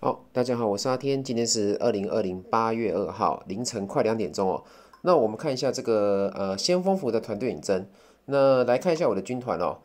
好，大家好，我是阿天，今天是二零二零八月二号凌晨快两点钟哦。那我们看一下这个呃先锋服的团队引征，那来看一下我的军团哦。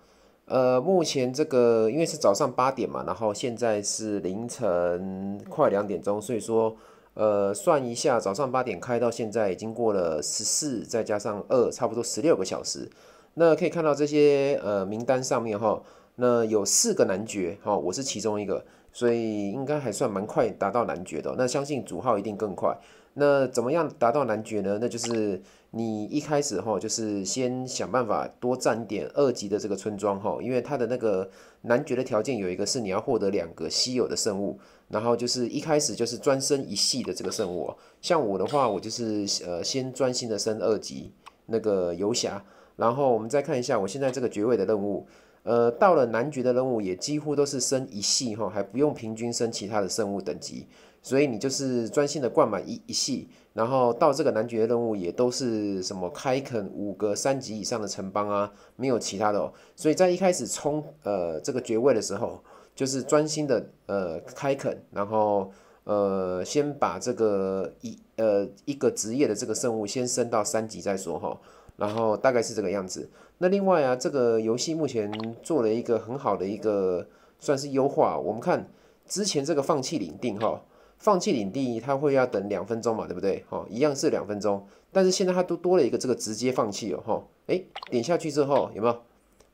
呃，目前这个因为是早上八点嘛，然后现在是凌晨快两点钟，所以说呃算一下，早上八点开到现在已经过了十四，再加上二，差不多十六个小时。那可以看到这些呃名单上面哈，那有四个男爵哈，我是其中一个。所以应该还算蛮快达到男爵的，那相信主号一定更快。那怎么样达到男爵呢？那就是你一开始哈，就是先想办法多占点二级的这个村庄哈，因为它的那个男爵的条件有一个是你要获得两个稀有的圣物，然后就是一开始就是专升一系的这个圣物。像我的话，我就是呃先专心的升二级那个游侠，然后我们再看一下我现在这个爵位的任务。呃，到了男爵的任务也几乎都是升一系哈，还不用平均升其他的圣物等级，所以你就是专心的灌满一一系，然后到这个男爵的任务也都是什么开垦五个三级以上的城邦啊，没有其他的哦。所以在一开始冲呃这个爵位的时候，就是专心的呃开垦，然后呃先把这个一呃一个职业的这个圣物先升到三级再说哈。然后大概是这个样子。那另外啊，这个游戏目前做了一个很好的一个算是优化。我们看之前这个放弃领地哈，放弃领地它会要等两分钟嘛，对不对？哈，一样是两分钟。但是现在它都多了一个这个直接放弃哦，哈，哎，点下去之后有没有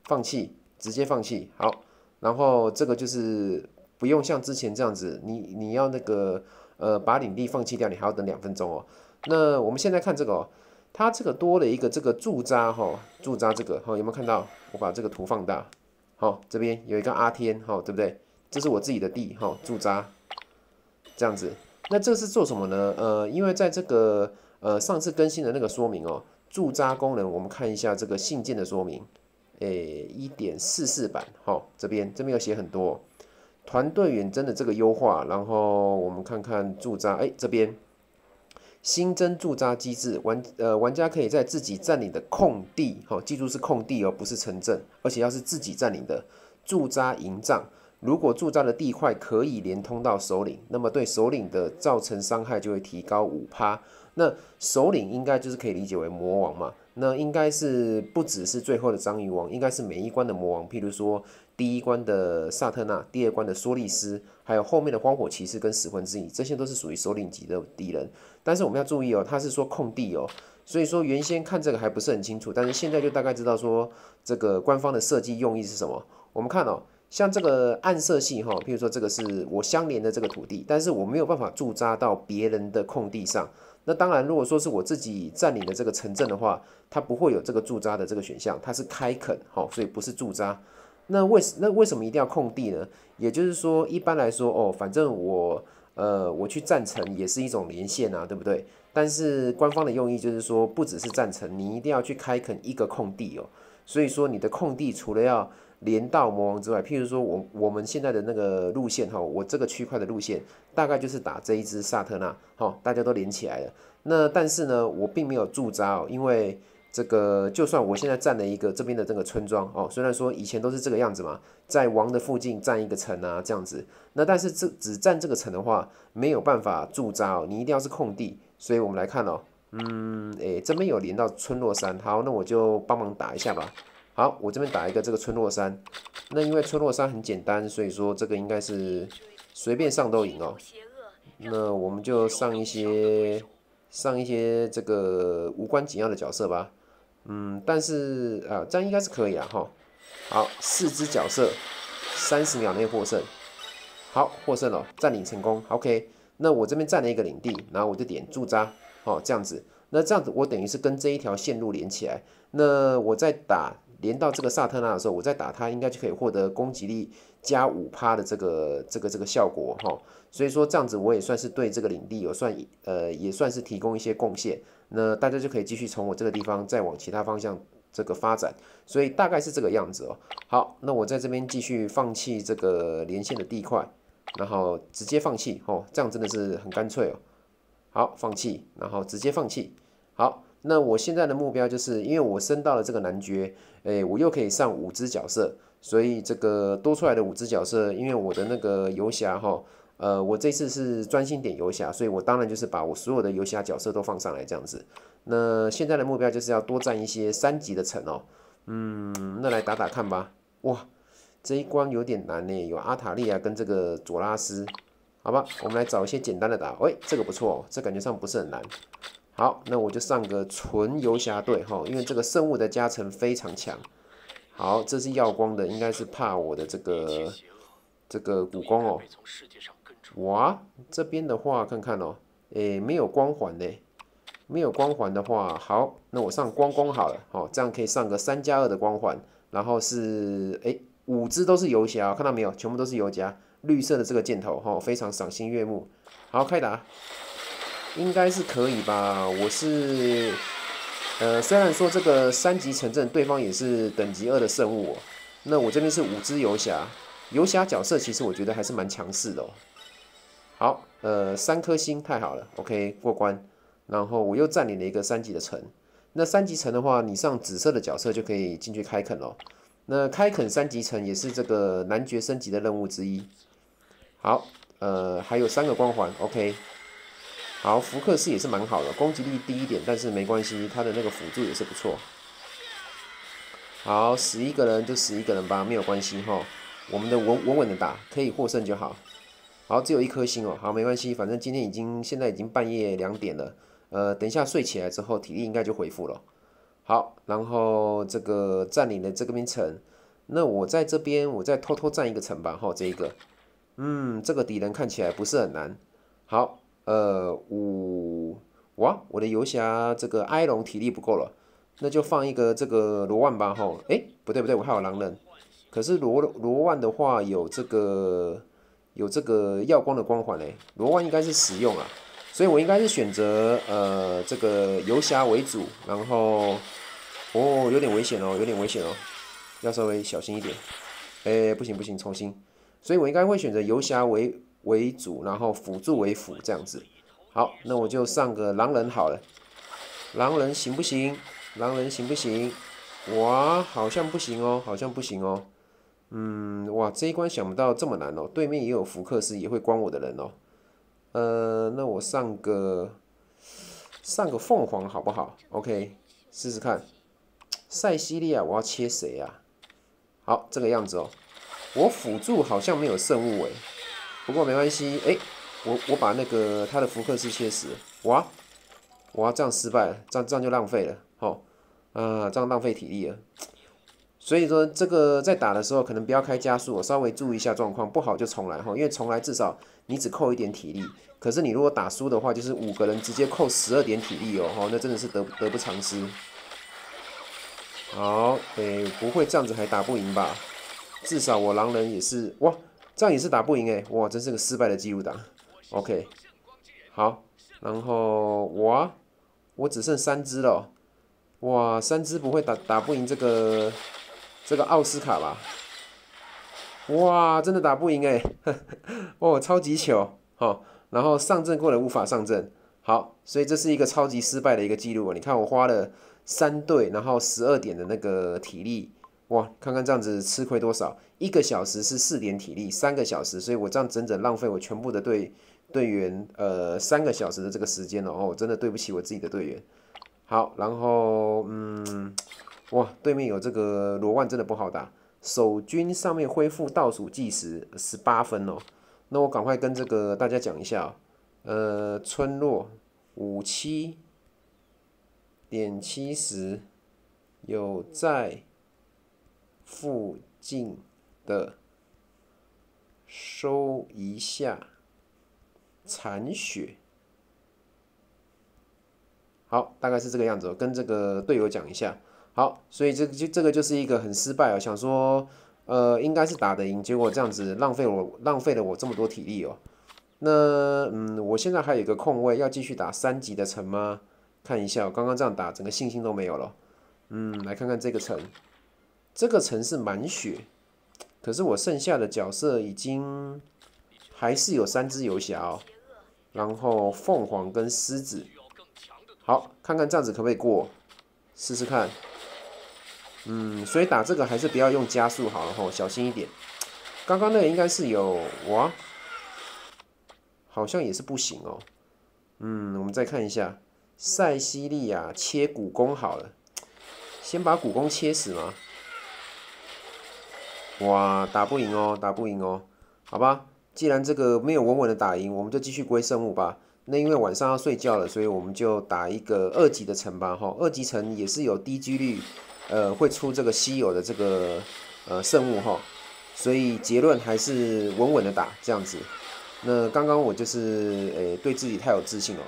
放弃？直接放弃。好，然后这个就是不用像之前这样子，你你要那个呃把领地放弃掉，你还要等两分钟哦。那我们现在看这个。它这个多了一个这个驻扎哈，驻扎这个哈有没有看到？我把这个图放大，好，这边有一个阿天哈，对不对？这是我自己的地哈，驻扎这样子。那这是做什么呢？呃，因为在这个呃上次更新的那个说明哦，驻扎功能，我们看一下这个信件的说明，诶，一点四四版哈，这边这边有写很多团队远征的这个优化，然后我们看看驻扎，哎，这边。新增驻扎机制，玩呃玩家可以在自己占领的空地，哈，记住是空地哦，不是城镇，而且要是自己占领的驻扎营帐。如果驻扎的地块可以连通到首领，那么对首领的造成伤害就会提高五趴。那首领应该就是可以理解为魔王嘛？那应该是不只是最后的章鱼王，应该是每一关的魔王，譬如说。第一关的萨特纳，第二关的梭利斯，还有后面的荒火骑士跟死魂之翼，这些都是属于首领级的敌人。但是我们要注意哦，他是说空地哦，所以说原先看这个还不是很清楚，但是现在就大概知道说这个官方的设计用意是什么。我们看哦，像这个暗色系哈，譬如说这个是我相连的这个土地，但是我没有办法驻扎到别人的空地上。那当然，如果说是我自己占领的这个城镇的话，它不会有这个驻扎的这个选项，它是开垦哈，所以不是驻扎。那为什那为什么一定要空地呢？也就是说，一般来说，哦，反正我，呃，我去占城也是一种连线啊，对不对？但是官方的用意就是说，不只是占城，你一定要去开垦一个空地哦。所以说，你的空地除了要连到魔王之外，譬如说我我们现在的那个路线哈，我这个区块的路线大概就是打这一只萨特纳，好，大家都连起来了。那但是呢，我并没有驻扎哦，因为。这个就算我现在占了一个这边的这个村庄哦，虽然说以前都是这个样子嘛，在王的附近占一个城啊这样子，那但是这只占这个城的话，没有办法驻扎哦，你一定要是空地，所以我们来看哦，嗯，诶，这边有连到村落山，好，那我就帮忙打一下吧。好，我这边打一个这个村落山，那因为村落山很简单，所以说这个应该是随便上都赢哦。那我们就上一些上一些这个无关紧要的角色吧。嗯，但是啊，这样应该是可以啊，哈。好，四只角色，三十秒内获胜。好，获胜了，占领成功。OK，那我这边占了一个领地，然后我就点驻扎，哦，这样子。那这样子，我等于是跟这一条线路连起来。那我在打连到这个萨特纳的时候，我再打它，应该就可以获得攻击力加五趴的这个这个这个效果，哈。所以说这样子，我也算是对这个领地有算呃，也算是提供一些贡献。那大家就可以继续从我这个地方再往其他方向这个发展，所以大概是这个样子哦。好，那我在这边继续放弃这个连线的地块，然后直接放弃哦，这样真的是很干脆哦。好，放弃，然后直接放弃。好，那我现在的目标就是因为我升到了这个男爵，诶，我又可以上五只角色，所以这个多出来的五只角色，因为我的那个游侠哈。呃，我这次是专心点游侠，所以我当然就是把我所有的游侠角色都放上来这样子。那现在的目标就是要多占一些三级的城哦。嗯，那来打打看吧。哇，这一关有点难呢，有阿塔利亚跟这个佐拉斯。好吧，我们来找一些简单的打。喂，这个不错，这感觉上不是很难。好，那我就上个纯游侠队哈，因为这个圣物的加成非常强。好，这是耀光的，应该是怕我的这个这个古弓哦。哇，这边的话看看哦，诶，没有光环呢，没有光环的话，好，那我上光光好了，好，这样可以上个三加二的光环，然后是诶，五只都是游侠，看到没有？全部都是游侠。绿色的这个箭头哈，非常赏心悦目。好，开打，应该是可以吧？我是，呃，虽然说这个三级城镇对方也是等级二的圣物，哦那我这边是五只游侠，游侠角色其实我觉得还是蛮强势的哦。好，呃，三颗星太好了，OK 过关。然后我又占领了一个三级的城，那三级城的话，你上紫色的角色就可以进去开垦了。那开垦三级城也是这个男爵升级的任务之一。好，呃，还有三个光环，OK。好，福克斯也是蛮好的，攻击力低一点，但是没关系，他的那个辅助也是不错。好，死一个人就死一个人吧，没有关系哈。我们的稳稳稳的打，可以获胜就好。好，只有一颗星哦，好，没关系，反正今天已经现在已经半夜两点了，呃，等一下睡起来之后体力应该就恢复了。好，然后这个占领了这个边城，那我在这边我再偷偷占一个城吧，哈，这一个。嗯，这个敌人看起来不是很难。好，呃，五哇，我的游侠这个埃隆体力不够了，那就放一个这个罗万吧，吼，哎，不对不对，我还有狼人。可是罗罗万的话有这个有这个耀光的光环嘞，罗万应该是实用啊，所以我应该是选择呃这个游侠为主，然后哦有点危险哦，有点危险哦，要稍微小心一点。哎，不行不行，重新。所以我应该会选择游侠为为主，然后辅助为辅这样子。好，那我就上个狼人好了。狼人行不行？狼人行不行？哇，好像不行哦，好像不行哦。嗯，哇，这一关想不到这么难哦。对面也有福克斯也会关我的人哦。呃，那我上个上个凤凰好不好？OK，试试看。塞西利亚，我要切谁呀？好，这个样子哦。我辅助好像没有圣物诶，不过没关系，诶，我我把那个他的福克斯切死，哇，哇，这样失败了，这样这样就浪费了，好，啊，这样浪费体力了，所以说这个在打的时候可能不要开加速，稍微注意一下状况，不好就重来哈，因为重来至少你只扣一点体力，可是你如果打输的话，就是五个人直接扣十二点体力哦，哈，那真的是得得不偿失。好，诶，不会这样子还打不赢吧？至少我狼人也是哇，这样也是打不赢哎，哇，真是个失败的记录档。OK，好，然后我，我只剩三只了，哇，三只不会打打不赢这个这个奥斯卡吧？哇，真的打不赢哎，哦，超级糗，好，然后上阵过了无法上阵，好，所以这是一个超级失败的一个记录啊！你看我花了三队，然后十二点的那个体力。哇，看看这样子吃亏多少？一个小时是四点体力，三个小时，所以我这样整整浪费我全部的队队员呃三个小时的这个时间了哦，真的对不起我自己的队员。好，然后嗯，哇，对面有这个罗万真的不好打，守军上面恢复倒数计时十八分哦，那我赶快跟这个大家讲一下，呃，村落五七点七十有在。附近的收一下残血，好，大概是这个样子。跟这个队友讲一下，好，所以这个就这个就是一个很失败哦。想说，呃，应该是打得赢，结果这样子浪费我浪费了我这么多体力哦。那嗯，我现在还有一个空位，要继续打三级的城吗？看一下，刚刚这样打，整个信心都没有了。嗯，来看看这个城。这个城是满血，可是我剩下的角色已经还是有三只游侠哦，然后凤凰跟狮子，好，看看这样子可不可以过，试试看。嗯，所以打这个还是不要用加速好了吼，小心一点。刚刚那个应该是有哇，好像也是不行哦。嗯，我们再看一下塞西利亚切骨弓好了，先把骨弓切死嘛？哇，打不赢哦，打不赢哦。好吧，既然这个没有稳稳的打赢，我们就继续归圣物吧。那因为晚上要睡觉了，所以我们就打一个二级的城吧。哈，二级城也是有低几率，呃，会出这个稀有的这个呃圣物哈。所以结论还是稳稳的打这样子。那刚刚我就是诶对自己太有自信了。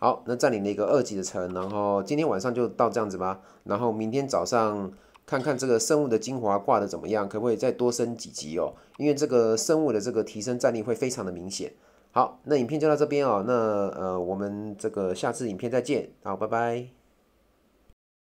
好，那占领了一个二级的城，然后今天晚上就到这样子吧。然后明天早上看看这个生物的精华挂的怎么样，可不可以再多升几级哦？因为这个生物的这个提升战力会非常的明显。好，那影片就到这边哦。那呃，我们这个下次影片再见。好，拜拜。